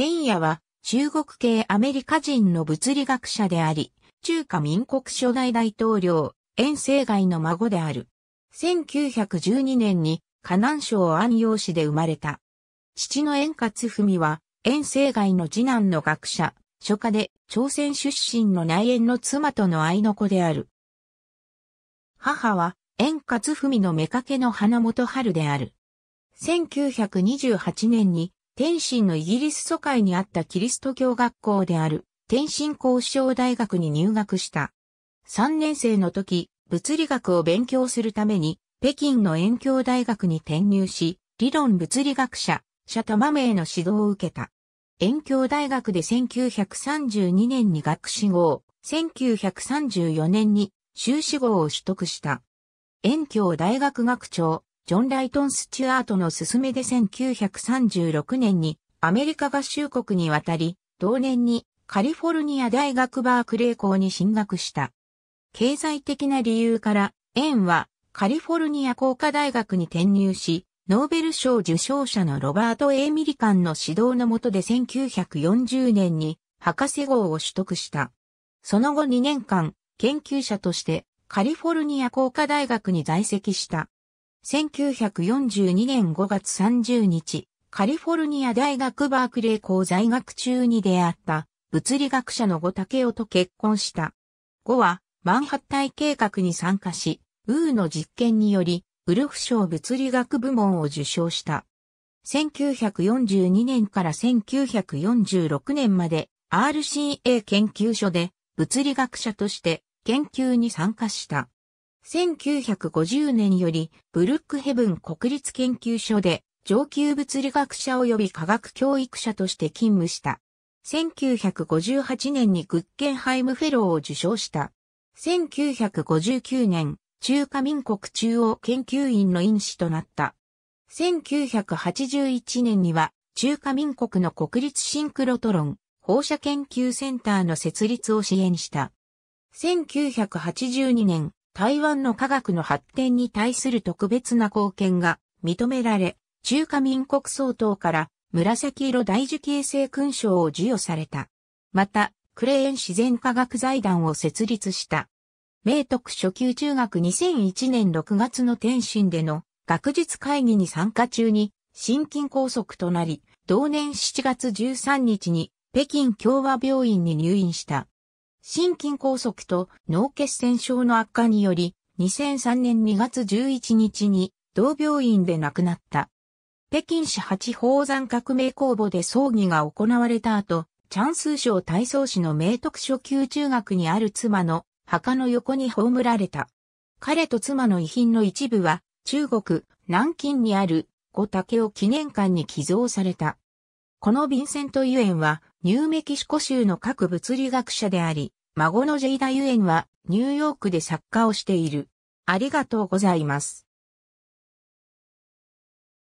円也は中国系アメリカ人の物理学者であり、中華民国初代大統領、円生外の孫である。1912年に河南省安陽市で生まれた。父の円勝文は、円生外の次男の学者、書家で朝鮮出身の内縁の妻との愛の子である。母は、円勝文の妾の花本春である。1928年に天津のイギリス疎開にあったキリスト教学校である天津交渉大学に入学した。3年生の時、物理学を勉強するために北京の遠京大学に転入し、理論物理学者、シャタマメの指導を受けた。遠京大学で1932年に学士号、1934年に修士号を取得した。燕京大学学長、ジョン・ライトン・スチュアートの勧めで1936年にアメリカ合衆国に渡り、同年にカリフォルニア大学バークレー校に進学した。経済的な理由から、袁はカリフォルニア工科大学に転入し、ノーベル賞受賞者のロバート・ A・ミリカンの指導の下で1940年に博士号を取得した。その後2年間、研究者としてカリフォルニア工科大学に在籍した。1942年5月30日、カリフォルニア大学バークレー校在学中に出会った物理学者のゴタケオと結婚した。ゴはマンハッタイ計画に参加し、ウーの実験により、ウルフ賞物理学部門を受賞した。1942年から1946年まで RCA 研究所で物理学者として研究に参加した。1950年よりブルックヘブン国立研究所で上級物理学者及び科学教育者として勤務した。1958年にグッケンハイムフェローを受賞した。1959年、中華民国中央研究院の院士となった。1981年には中華民国の国立シンクロトロン放射研究センターの設立を支援した。1982年、台湾の科学の発展に対する特別な貢献が認められ、中華民国総統から紫色大樹形成勲章を授与された。また、クレーン自然科学財団を設立した。明徳初級中学2001年6月の天津での学術会議に参加中に心筋梗塞となり、同年7月13日に北京共和病院に入院した。心筋梗塞と脳血栓症の悪化により、2003年2月11日に同病院で亡くなった。北京市八宝山革命公墓で葬儀が行われた後、チャンス省体操市の明徳初級中学にある妻の墓の横に葬られた。彼と妻の遺品の一部は中国、南京にある五竹尾記念館に寄贈された。このヴィンセント・ユエンはニューメキシコ州の各物理学者であり、孫のジェイダ・ユエンはニューヨークで作家をしている。ありがとうございます。